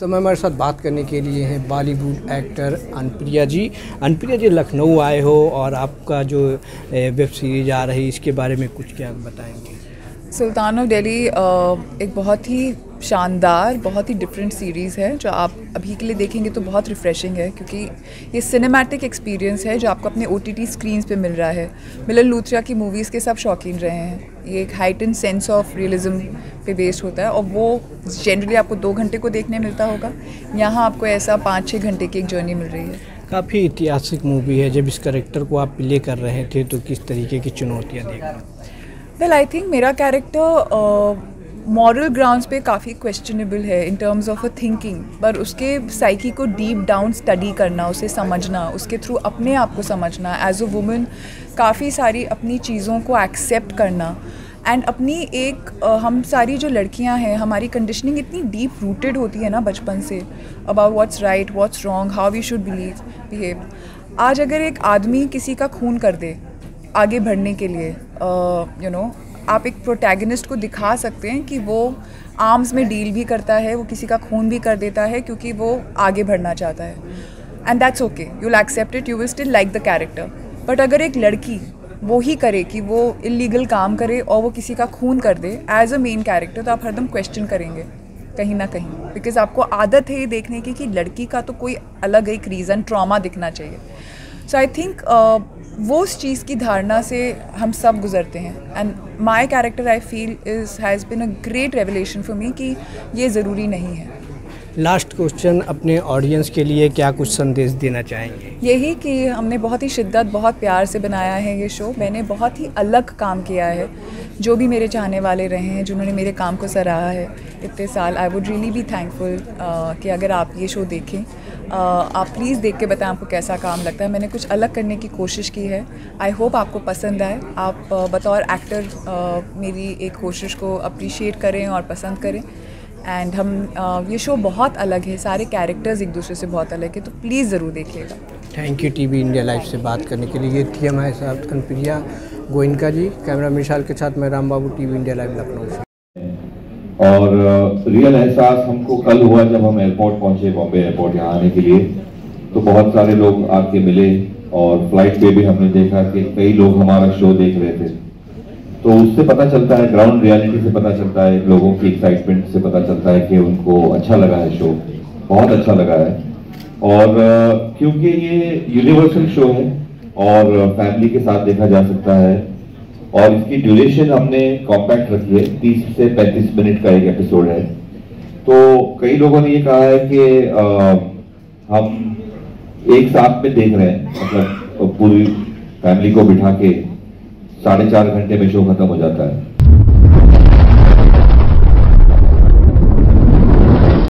समय हमारे साथ बात करने के लिए हैं बॉलीवुड एक्टर अनप्रिया जी। अनप्रिया जी, लखनऊ आए हो और आपका जो वेब सीरीज़ आ रही इसके बारे में कुछ क्या बताएँगे? सुल्तान ऑफ़ डेली एक बहुत ही शानदार बहुत ही डिफरेंट सीरीज़ है जो आप अभी के लिए देखेंगे तो बहुत रिफ़्रेशिंग है क्योंकि ये सिनेमैटिक एक्सपीरियंस है जो आपको अपने ओ टी टी स्क्रीन पर मिल रहा है। मिलन लूथरिया की मूवीज़ के सब शौकीन रहे हैं। ये एक हाइटन सेंस ऑफ़ रियलिज्म पे बेस्ड होता है और वो जनरली आपको दो घंटे को देखने मिलता होगा। यहाँ आपको ऐसा पाँच छः घंटे की एक जर्नी मिल रही है। काफ़ी ऐतिहासिक मूवी है जब इस करेक्टर को आप प्ले कर रहे थे तो किस तरीके की चुनौतियाँ देख रहे वेल आई थिंक मेरा कैरेक्टर मॉरल ग्राउंड्स पे काफ़ी क्वेश्चनेबल है in terms of a thinking पर उसके साइकी को डीप डाउन स्टडी करना, उसे समझना, उसके थ्रू अपने आप को समझना एज अ वुमेन काफ़ी सारी अपनी चीज़ों को एक्सेप्ट करना एंड अपनी एक हम सारी जो लड़कियाँ हैं, हमारी कंडीशनिंग इतनी डीप रूटेड होती है ना बचपन से about what's right what's wrong how we should believe behave आज अगर एक आदमी किसी का खून कर दे, आगे बढ़ने के लिए यू नो आप एक प्रोटैगनिस्ट को दिखा सकते हैं कि वो आर्म्स में डील भी करता है, वो किसी का खून भी कर देता है क्योंकि वो आगे बढ़ना चाहता है। And that's okay you will accept it you will still like the character but अगर एक लड़की वो ही करे कि वो इलीगल काम करे और वो किसी का खून कर दे एज अ मेन कैरेक्टर तो आप हरदम क्वेश्चन करेंगे, कहीं ना कहीं। बिकॉज़ आपको आदत है ये देखने की कि लड़की का तो कोई अलग एक रीज़न ट्रॉमा दिखना चाहिए। सो आई थिंक वो उस चीज़ की धारणा से हम सब गुजरते हैं and my character I feel is has been a great revelation for me कि ये ज़रूरी नहीं है लास्ट क्वेश्चन अपने ऑडियंस के लिए क्या कुछ संदेश देना चाहेंगे यही कि हमने बहुत ही शिद्दत बहुत प्यार से बनाया है ये शो मैंने बहुत ही अलग काम किया है जो भी मेरे चाहने वाले रहे हैं जिन्होंने मेरे काम को सराहा है इतने साल I would really be thankful कि अगर आप ये शो देखें आप प्लीज़ देख के बताएँ आपको कैसा काम लगता है। मैंने कुछ अलग करने की कोशिश की है। आई होप आपको पसंद आए। आप बतौर एक्टर मेरी एक कोशिश को अप्रिशिएट करें और पसंद करें। एंड हम ये शो बहुत अलग है। सारे कैरेक्टर्स एक दूसरे से बहुत अलग है। तो प्लीज़ ज़रूर देखिएगा। Thank you TV India live से बात करने के लिए। ये थी हमारे साथ कनप्रिया गोइनका जी। कैमरा मिशाल के साथ मैं Ram Babu TV India live Lucknow और रियल एहसास हमको कल हुआ जब हम एयरपोर्ट पहुँचे बॉम्बे एयरपोर्ट यहाँ आने के लिए। तो बहुत सारे लोग आके मिले और फ़्लाइट पे भी हमने देखा कि कई लोग हमारा शो देख रहे थे। तो उससे पता चलता है ग्राउंड रियलिटी से पता चलता है, लोगों की एक्साइटमेंट से पता चलता है कि उनको अच्छा लगा है शो बहुत अच्छा लगा है। और क्योंकि ये यूनिवर्सल शो है और फैमिली के साथ देखा जा सकता है। और इसकी ड्यूरेशन हमने कॉम्पैक्ट रखी है। तीस से पैंतीस मिनट का एक एपिसोड है। तो कई लोगों ने ये कहा है कि आ, हम एक साथ में देख रहे हैं मतलब पूरी फैमिली को बिठा के साढ़े चार घंटे में शो खत्म हो जाता है।